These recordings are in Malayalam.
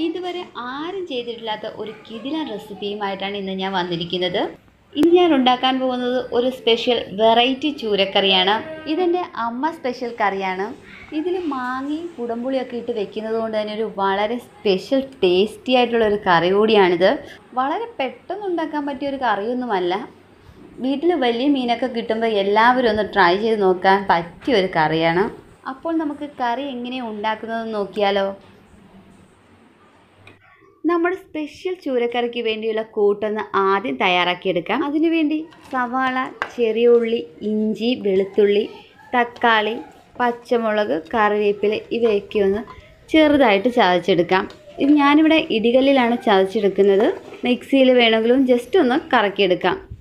ഇതുവരെ ആരും ചെയ്തിട്ടില്ലാത്ത ഒരു കിടിലൻ റെസിപ്പിയുമായിട്ടാണ് ഇന്ന് ഞാൻ വന്നിരിക്കുന്നത്. ഇന്ന് ഞാൻ ഉണ്ടാക്കാൻ പോകുന്നത് ഒരു സ്പെഷ്യൽ വെറൈറ്റി ചൂരക്കറിയാണ്. ഇതെന്റെ അമ്മ സ്പെഷ്യൽ കറിയാണ്. ഇതിൽ മാങ്ങയും കുടമ്പുളിയൊക്കെ ഇട്ട് വെക്കുന്നത് കൊണ്ട് തന്നെ ഒരു വളരെ സ്പെഷ്യൽ ടേസ്റ്റി ആയിട്ടുള്ള ഒരു കറി കൂടിയാണിത്. വളരെ പെട്ടെന്ന് ഉണ്ടാക്കാൻ പറ്റിയ ഒരു കറിയൊന്നുമല്ല. വീട്ടിൽ വലിയ മീനൊക്കെ കിട്ടുമ്പോൾ എല്ലാവരും ഒന്ന് ട്രൈ ചെയ്ത് നോക്കാൻ പറ്റിയ ഒരു കറിയാണ്. അപ്പോൾ നമുക്ക് കറി എങ്ങനെയാണ് ഉണ്ടാക്കുന്നതെന്ന് നോക്കിയാലോ? നമ്മുടെ സ്പെഷ്യൽ ചൂരക്കറിക്ക് വേണ്ടിയുള്ള കൂട്ടൊന്ന് ആദ്യം തയ്യാറാക്കിയെടുക്കാം. അതിനുവേണ്ടി സവാള ചെറിയ ഉള്ളി ഇഞ്ചി വെളുത്തുള്ളി തക്കാളി പച്ചമുളക് കറിവേപ്പില ഇവയൊക്കെ ഒന്ന് ചെറുതായിട്ട് ചതച്ചെടുക്കാം. ഇത് ഞാനിവിടെ ഇടികല്ലിലാണ് ചതച്ചെടുക്കുന്നത്. മിക്സിയിൽ വേണമെങ്കിലും ജസ്റ്റ് ഒന്ന് കറക്കിയെടുക്കാം.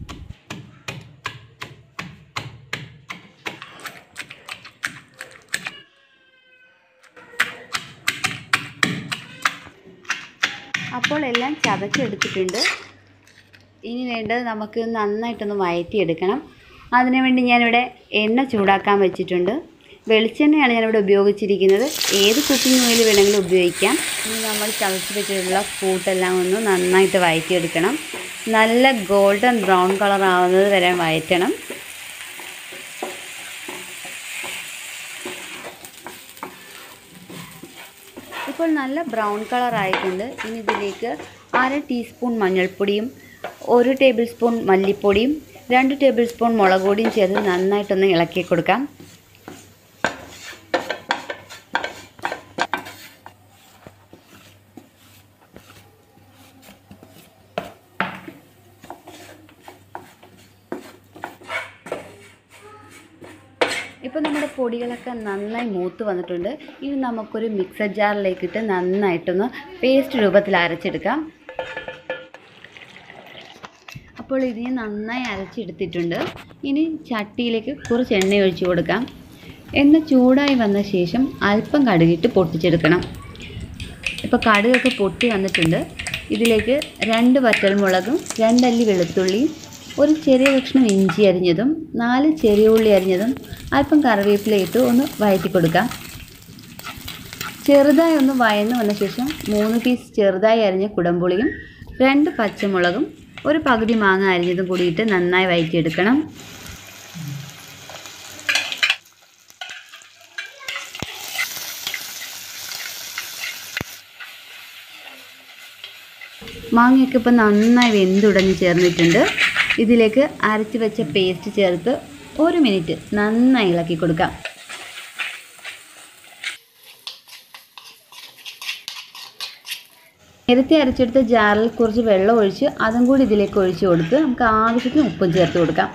അപ്പോൾ എല്ലാം ചതച്ചെടുത്തിട്ടുണ്ട്. ഇനി വേണ്ടത് നമുക്ക് നന്നായിട്ടൊന്ന് വഴറ്റിയെടുക്കണം അതിനുവേണ്ടി ഞാനിവിടെ എണ്ണ ചൂടാക്കാൻ വെച്ചിട്ടുണ്ട്. വെളിച്ചെണ്ണയാണ് ഞാനിവിടെ ഉപയോഗിച്ചിരിക്കുന്നത്. ഏത് കുക്കിംഗ് ഓയിൽ വേണമെങ്കിലും ഉപയോഗിക്കാം. ഇനി നമ്മൾ ചതച്ച് വെച്ചിട്ടുള്ള കൂട്ടെല്ലാം ഒന്ന് നന്നായിട്ട് വഴറ്റിയെടുക്കണം നല്ല ഗോൾഡൻ ബ്രൗൺ കളർ ആവുന്നത് വരെ വഴറ്റണം ഇപ്പോൾ നല്ല ബ്രൗൺ കളർ ആയിട്ടുണ്ട്. ഇനി ഇതിലേക്ക് അര ടീസ്പൂൺ മഞ്ഞൾപ്പൊടിയും ഒരു ടേബിൾ സ്പൂൺ മല്ലിപ്പൊടിയും രണ്ട് ടേബിൾ സ്പൂൺ മുളക് പൊടിയും ചേർത്ത് നന്നായിട്ടൊന്ന് ഇളക്കി കൊടുക്കാം ഇപ്പോൾ നമ്മുടെ പൊടികളൊക്കെ നന്നായി മൂത്ത് വന്നിട്ടുണ്ട്. ഇനി നമുക്കൊരു മിക്സർ ജാറിലേക്കിട്ട് നന്നായിട്ടൊന്ന് പേസ്റ്റ് രൂപത്തിൽ അരച്ചെടുക്കാം. അപ്പോൾ ഇതിനെ നന്നായി അരച്ചെടുത്തിട്ടുണ്ട്. ഇനി ചട്ടിയിലേക്ക് കുറച്ച് എണ്ണ ഒഴിച്ചു കൊടുക്കാം. എണ്ണ ചൂടായി വന്ന ശേഷം അല്പം കടുകിട്ട് പൊട്ടിച്ചെടുക്കണം. ഇപ്പോൾ കടുകൊക്കെ പൊട്ടി വന്നിട്ടുണ്ട്. ഇതിലേക്ക് രണ്ട് വറ്റൽമുളകും രണ്ടല്ലി വെളുത്തുള്ളിയും ഒരു ചെറിയ കഷ്ണം ഇഞ്ചി അരിഞ്ഞതും നാല് ചെറിയ ഉള്ളി അരിഞ്ഞതും അല്പം കറിവേപ്പില ഇട്ട് ഒന്ന് വഴറ്റി കൊടുക്കാം. ചെറുതായി ഒന്ന് വയന്ന് വന്ന ശേഷം മൂന്ന് പീസ് ചെറുതായി അരിഞ്ഞ കുടംപുളിയും രണ്ട് പച്ചമുളകും ഒരു പകുതി മാങ്ങ അരിഞ്ഞതും കൂടിയിട്ട് നന്നായി വഴറ്റിയെടുക്കണം. മാങ്ങയൊക്കെ ഇപ്പം നന്നായി വെന്തുടഞ്ഞ് ചേർന്നിട്ടുണ്ട്. ഇതിലേക്ക് അരച്ച് വെച്ച പേസ്റ്റ് ചേർത്ത് ഒരു മിനിറ്റ് നന്നായി ഇളക്കി കൊടുക്കാം. നേരത്തെ അരച്ചെടുത്ത ജാറിൽ കുറച്ച് വെള്ളം ഒഴിച്ച് അതും കൂടി ഇതിലേക്ക് ഒഴിച്ച് കൊടുത്ത് നമുക്ക് ആവശ്യത്തിന് ഉപ്പും ചേർത്ത് കൊടുക്കാം.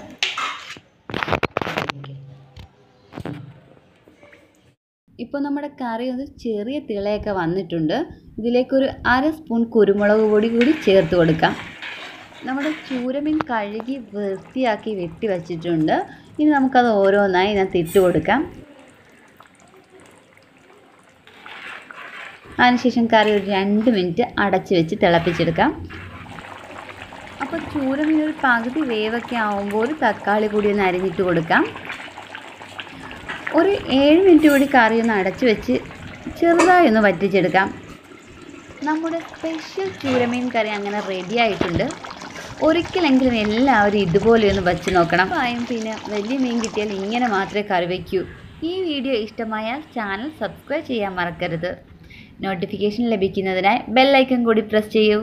ഇപ്പോൾ നമ്മുടെ കറി ഒന്ന് ചെറിയ തിളയൊക്കെ വന്നിട്ടുണ്ട്. ഇതിലേക്കൊരു അര സ്പൂൺ കുരുമുളക് പൊടി കൂടി ചേർത്ത് കൊടുക്കാം. നമ്മുടെ ചൂരമീൻ കഴുകി വൃത്തിയാക്കി വെട്ടി വച്ചിട്ടുണ്ട്. ഇനി നമുക്കത് ഓരോന്നായി ഇതിനകത്ത് ഇട്ട് കൊടുക്കാം. അതിനുശേഷം കറി ഒരു രണ്ട് മിനിറ്റ് അടച്ച് വെച്ച് തിളപ്പിച്ചെടുക്കാം. അപ്പോൾ ചൂരമീൻ ഒരു പകുതി വേവൊക്കെ ആവുമ്പോൾ ഒരു തക്കാളി കൂടി ഒന്ന് അരിഞ്ഞിട്ട് കൊടുക്കാം. ഒരു ഏഴ് മിനിറ്റ് കൂടി കറി ഒന്ന് അടച്ച് വെച്ച് ചെറുതായി ഒന്ന് വറ്റിച്ചെടുക്കാം. നമ്മുടെ സ്പെഷ്യൽ ചൂരമീൻ കറി അങ്ങനെ റെഡി ആയിട്ടുണ്ട്. ഒരിക്കലെങ്കിലും എല്ലാവരും ഇതുപോലെ ഒന്ന് വച്ച് നോക്കണം. പായം പിന്നെ വലിയ മീൻ കിട്ടിയാൽ ഇങ്ങനെ മാത്രമേ കറി വയ്ക്കൂ ഈ വീഡിയോ ഇഷ്ടമായാൽ ചാനൽ സബ്സ്ക്രൈബ് ചെയ്യാൻ മറക്കരുത്. നോട്ടിഫിക്കേഷൻ ലഭിക്കുന്നതിനായി ബെല്ലൈക്കൺ കൂടി പ്രസ് ചെയ്യൂ.